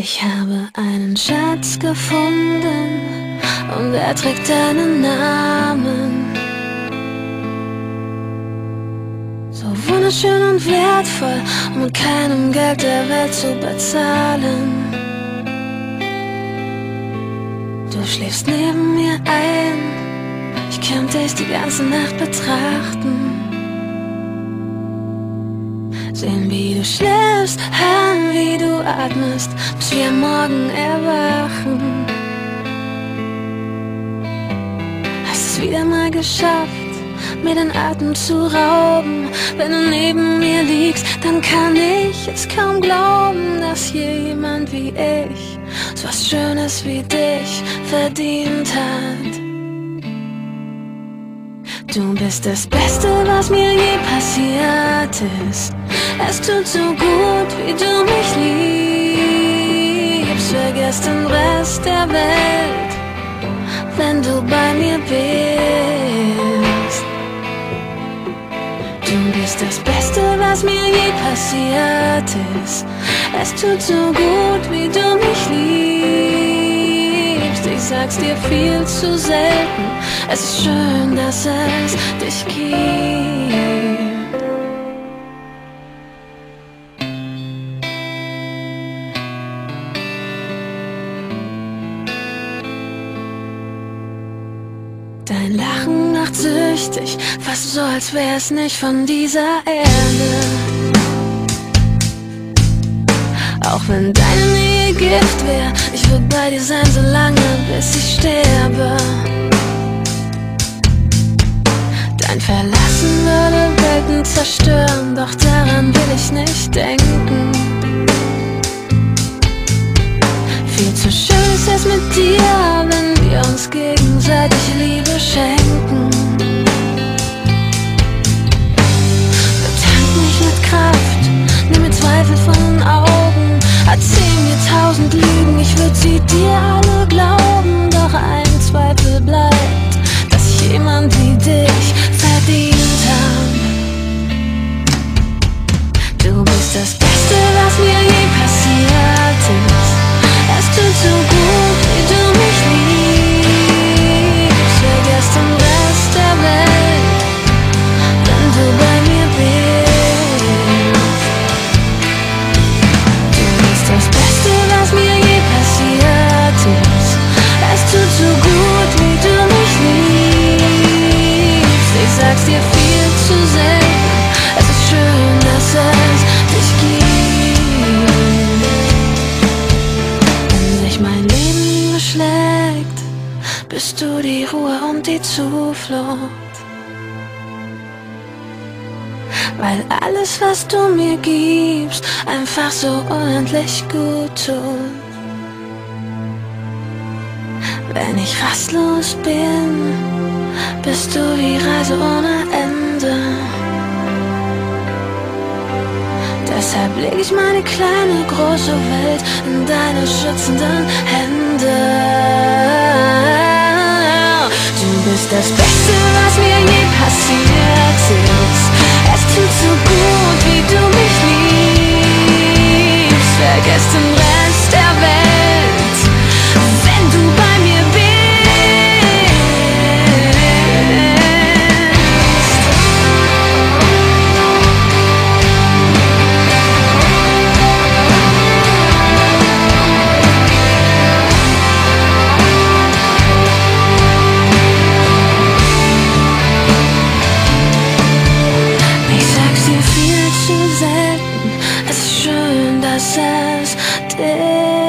Ich habe einen Schatz gefunden und er trägt deinen Namen. So wunderschön und wertvoll, um mit keinem Geld der Welt zu bezahlen. Du schläfst neben mir ein, ich könnte dich die ganze Nacht betrachten. Sehen, wie du schläfst, hören, wie du atmest, bis wir morgen erwachen. Hast es wieder mal geschafft, mir den Atem zu rauben. Wenn du neben mir liegst, dann kann ich es kaum glauben, dass jemand wie ich so was Schönes wie dich verdient hat. Du bist das Beste, was mir je passiert ist. Es tut so gut, wie du mich liebst. Vergiss den Rest der Welt, wenn du bei mir bist. Du bist das Beste, was mir je passiert ist. Es tut so gut, wie du mich liebst. Ich sag's dir viel zu selten. Es ist schön, dass es dich gibt. Dein Lachen macht süchtig, fast so, als wär's nicht von dieser Erde. Auch wenn deine Nähe Gift wär, ich würde bei dir sein, so lange, bis ich sterbe. Dein Verlassen würde Welten zerstören, doch daran will ich nicht denken. Viel zu schön ist es mit dir, wenn wir uns gegenseitig Liebe Du bist das Beste, was mir je passiert ist. Es tut so gut, bist du die Ruhe und die Zuflucht. Weil alles, was du mir gibst, einfach so unendlich gut tut. Wenn ich rastlos bin, bist du wie Reise ohne Ende. Deshalb leg ich meine kleine, große Welt in deine schützenden Hände. Das Beste, was mir je passiert ist. pasas de